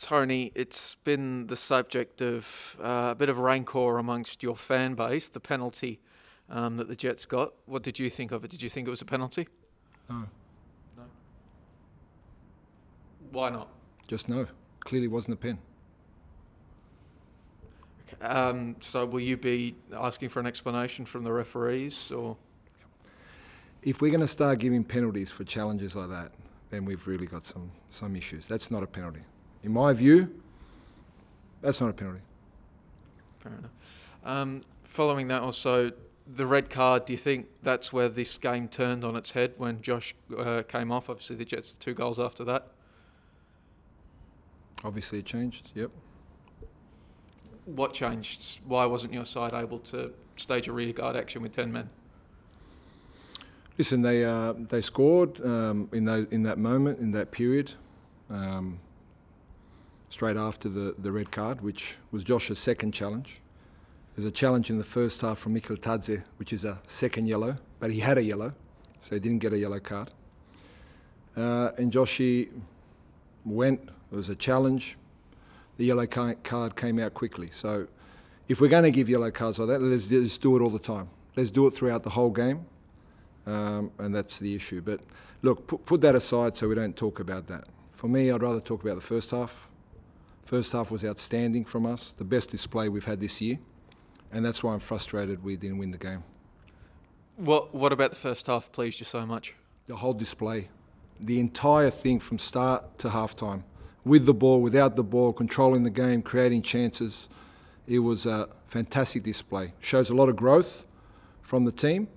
Tony, it's been the subject of uh, a bit of rancor amongst your fan base, the penalty um, that the Jets got. What did you think of it? Did you think it was a penalty? No. No. Why not? Just no. Clearly wasn't a pen. Um, so will you be asking for an explanation from the referees or? If we're going to start giving penalties for challenges like that, then we've really got some, some issues. That's not a penalty. In my view, that's not a penalty. Fair enough. Um, following that, also the red card. Do you think that's where this game turned on its head when Josh uh, came off? Obviously, the Jets two goals after that. Obviously, it changed. Yep. What changed? Why wasn't your side able to stage a rear guard action with ten men? Listen, they uh, they scored um, in those, in that moment in that period. Um, straight after the, the red card, which was Josh's second challenge. There's a challenge in the first half from Mikeltadze, which is a second yellow, but he had a yellow, so he didn't get a yellow card. Uh, and Joshy went, it was a challenge. The yellow card came out quickly. So if we're going to give yellow cards like that, let's just do it all the time. Let's do it throughout the whole game, um, and that's the issue. But look, put, put that aside so we don't talk about that. For me, I'd rather talk about the first half First half was outstanding from us, the best display we've had this year, and that's why I'm frustrated we didn't win the game. What What about the first half pleased you so much? The whole display, the entire thing from start to halftime, with the ball, without the ball, controlling the game, creating chances. It was a fantastic display. Shows a lot of growth from the team.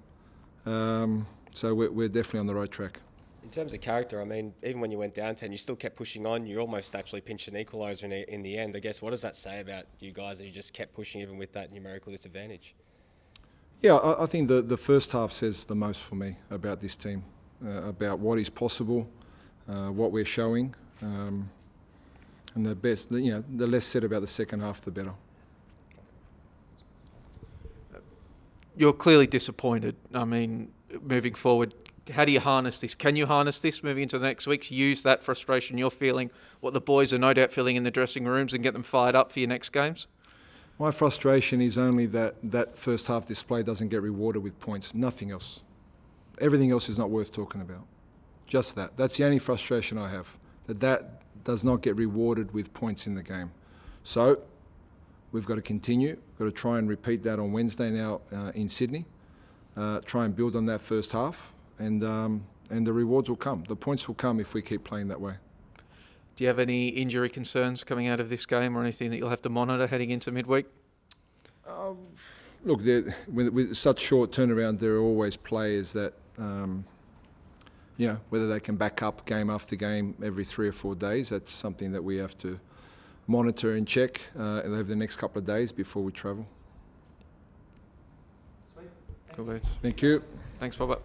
Um, so we're, we're definitely on the right track terms of character, I mean, even when you went down 10, you still kept pushing on. You almost actually pinched an equaliser in, in the end. I guess, what does that say about you guys that you just kept pushing even with that numerical disadvantage? Yeah, I, I think the, the first half says the most for me about this team, uh, about what is possible, uh, what we're showing. Um, and the best, you know, the less said about the second half, the better. You're clearly disappointed. I mean, moving forward, how do you harness this? Can you harness this moving into the next weeks? Use that frustration you're feeling, what the boys are no doubt feeling in the dressing rooms, and get them fired up for your next games? My frustration is only that that first half display doesn't get rewarded with points. Nothing else. Everything else is not worth talking about. Just that. That's the only frustration I have. That that does not get rewarded with points in the game. So we've got to continue. We've got to try and repeat that on Wednesday now uh, in Sydney. Uh, try and build on that first half and um, and the rewards will come. The points will come if we keep playing that way. Do you have any injury concerns coming out of this game, or anything that you'll have to monitor heading into midweek? Um, look, with, with, such short turnaround, there are always players that. Um, you know, whether they can back up game after game every three or four days, that's something that we have to monitor and check uh, over the next couple of days before we travel. Sweet. Thank, Thank you. Thanks, Bob.